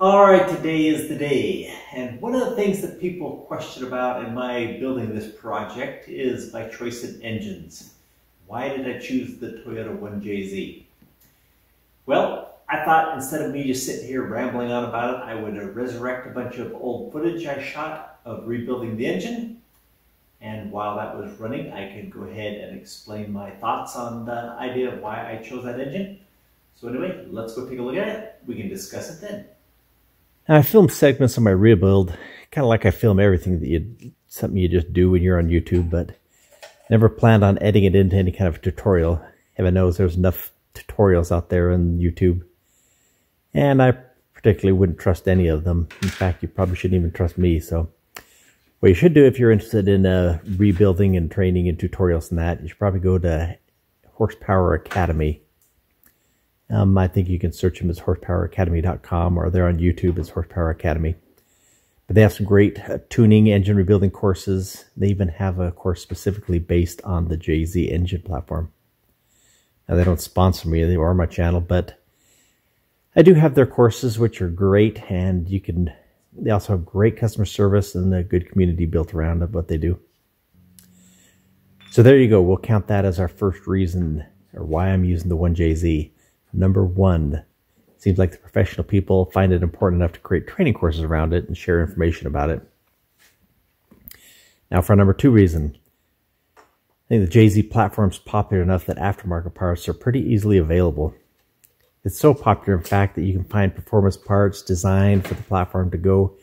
All right, today is the day. And one of the things that people question about in my building this project is my choice in engines. Why did I choose the Toyota 1JZ? Well, I thought instead of me just sitting here rambling on about it, I would resurrect a bunch of old footage I shot of rebuilding the engine. And while that was running, I could go ahead and explain my thoughts on the idea of why I chose that engine. So anyway, let's go take a look at it. We can discuss it then. I film segments of my rebuild, kind of like I film everything that you, something you just do when you're on YouTube, but never planned on editing it into any kind of tutorial. Heaven knows there's enough tutorials out there on YouTube. And I particularly wouldn't trust any of them. In fact, you probably shouldn't even trust me. So what you should do if you're interested in uh, rebuilding and training and tutorials and that, you should probably go to Horsepower Academy. Um, I think you can search them as horsepoweracademy.com or they're on YouTube as Horsepower Academy. But they have some great uh, tuning, engine rebuilding courses. They even have a course specifically based on the JZ engine platform. Now, they don't sponsor me or my channel, but I do have their courses, which are great, and you can. They also have great customer service and a good community built around what they do. So there you go. We'll count that as our first reason or why I'm using the 1JZ. Number one, seems like the professional people find it important enough to create training courses around it and share information about it. Now, for number two reason, I think the JZ platform is popular enough that aftermarket parts are pretty easily available. It's so popular, in fact, that you can find performance parts designed for the platform to go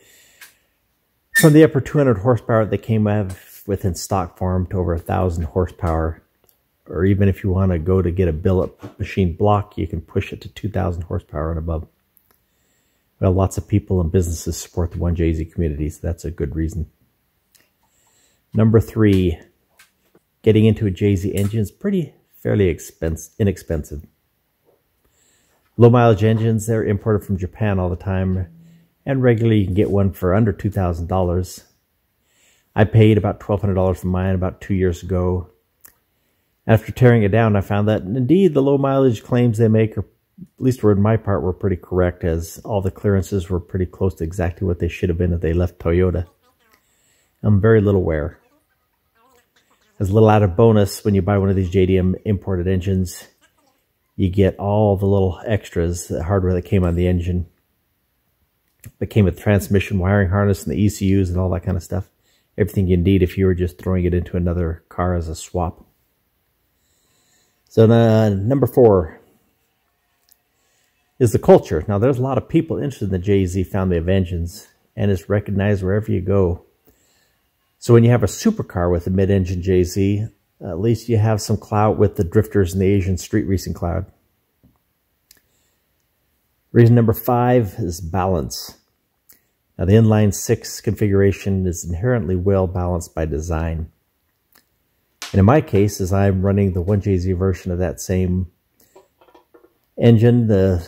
from the upper 200 horsepower that came with in stock form to over 1,000 horsepower or even if you want to go to get a billet machine block, you can push it to 2,000 horsepower and above. Well, lots of people and businesses support the 1JZ community, so that's a good reason. Number three, getting into a JZ engine is pretty fairly expense, inexpensive. Low mileage engines, they're imported from Japan all the time, and regularly you can get one for under $2,000. I paid about $1,200 for mine about two years ago. After tearing it down, I found that indeed the low mileage claims they make, are, at least were in my part, were pretty correct as all the clearances were pretty close to exactly what they should have been if they left Toyota. I'm very little wear. As a little added bonus, when you buy one of these JDM imported engines, you get all the little extras, the hardware that came on the engine. That came with transmission, wiring harness, and the ECUs and all that kind of stuff. Everything you need if you were just throwing it into another car as a swap. So uh, number four is the culture. Now, there's a lot of people interested in the JZ family of engines, and it's recognized wherever you go. So when you have a supercar with a mid-engine JZ, at least you have some clout with the drifters in the Asian street racing crowd. Reason number five is balance. Now, the inline six configuration is inherently well balanced by design. And in my case, as I'm running the 1JZ version of that same engine, the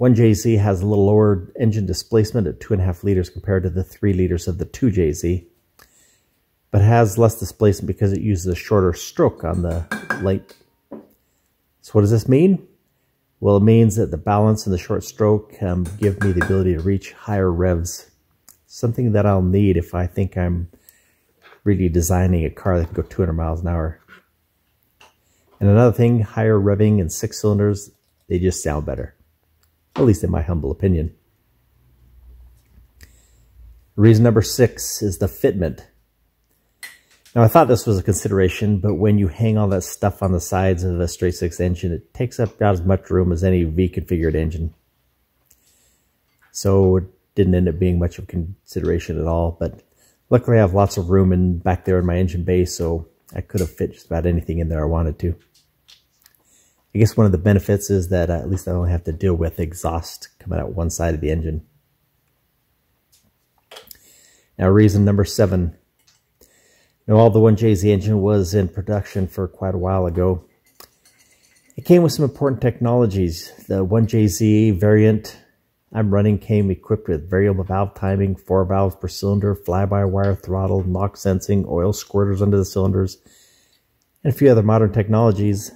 1JZ has a little lower engine displacement at 2.5 liters compared to the 3 liters of the 2JZ, but has less displacement because it uses a shorter stroke on the light. So what does this mean? Well, it means that the balance and the short stroke um, give me the ability to reach higher revs, something that I'll need if I think I'm really designing a car that can go 200 miles an hour. And another thing, higher revving and six cylinders, they just sound better. At least in my humble opinion. Reason number six is the fitment. Now, I thought this was a consideration, but when you hang all that stuff on the sides of a straight six engine, it takes up about as much room as any V-configured engine. So it didn't end up being much of a consideration at all, but Luckily, I have lots of room in back there in my engine bay, so I could have fit just about anything in there I wanted to. I guess one of the benefits is that uh, at least I don't have to deal with exhaust coming out one side of the engine. Now, reason number seven. Now, all the 1JZ engine was in production for quite a while ago. It came with some important technologies. The 1JZ variant I'm running came equipped with variable valve timing, four valves per cylinder, fly-by-wire throttle, knock sensing, oil squirters under the cylinders, and a few other modern technologies.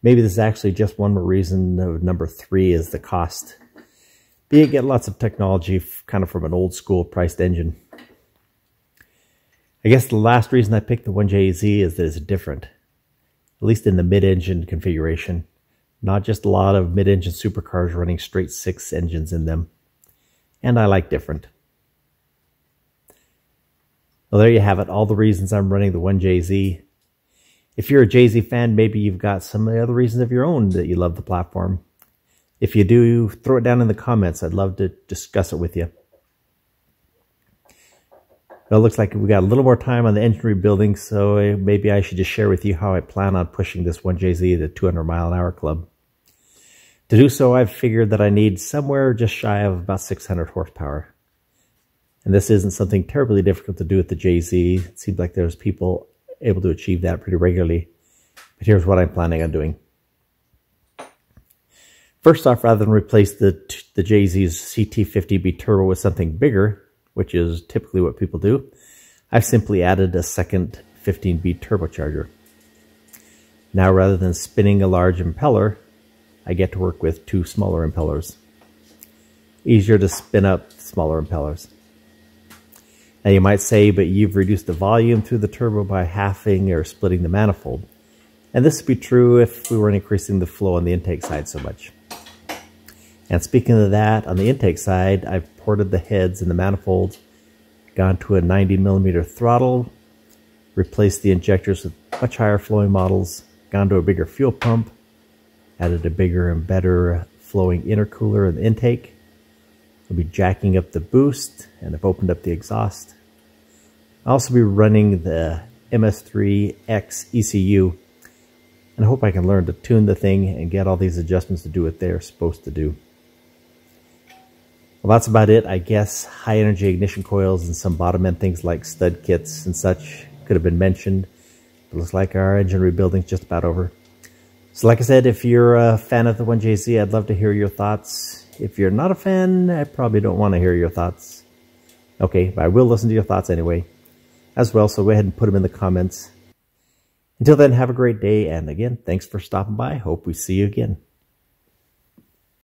Maybe this is actually just one more reason number three is the cost. But you get lots of technology kind of from an old school priced engine. I guess the last reason I picked the 1JZ is that it's different, at least in the mid-engine configuration. Not just a lot of mid-engine supercars running straight six engines in them. And I like different. Well, there you have it. All the reasons I'm running the 1JZ. If you're a JZ fan, maybe you've got some of the other reasons of your own that you love the platform. If you do, throw it down in the comments. I'd love to discuss it with you. It looks like we got a little more time on the engine rebuilding, so uh, maybe I should just share with you how I plan on pushing this 1JZ to 200 mile an hour club. To do so, I've figured that I need somewhere just shy of about 600 horsepower. And this isn't something terribly difficult to do with the JZ. It seems like there's people able to achieve that pretty regularly. But here's what I'm planning on doing. First off, rather than replace the, the JZ's CT15B turbo with something bigger, which is typically what people do, I've simply added a second 15B turbocharger. Now rather than spinning a large impeller, I get to work with two smaller impellers. Easier to spin up smaller impellers. Now you might say, but you've reduced the volume through the turbo by halving or splitting the manifold. And this would be true if we weren't increasing the flow on the intake side so much. And speaking of that, on the intake side, I've ported the heads and the manifolds, gone to a 90 millimeter throttle, replaced the injectors with much higher flowing models, gone to a bigger fuel pump, added a bigger and better flowing intercooler and intake. I'll be jacking up the boost and I've opened up the exhaust. I'll also be running the MS3X ECU and I hope I can learn to tune the thing and get all these adjustments to do what they're supposed to do. Well, that's about it. I guess high energy ignition coils and some bottom end things like stud kits and such could have been mentioned. It looks like our engine rebuilding is just about over. So like I said, if you're a fan of the 1JZ, I'd love to hear your thoughts. If you're not a fan, I probably don't want to hear your thoughts. Okay, but I will listen to your thoughts anyway as well, so go ahead and put them in the comments. Until then, have a great day, and again, thanks for stopping by. Hope we see you again.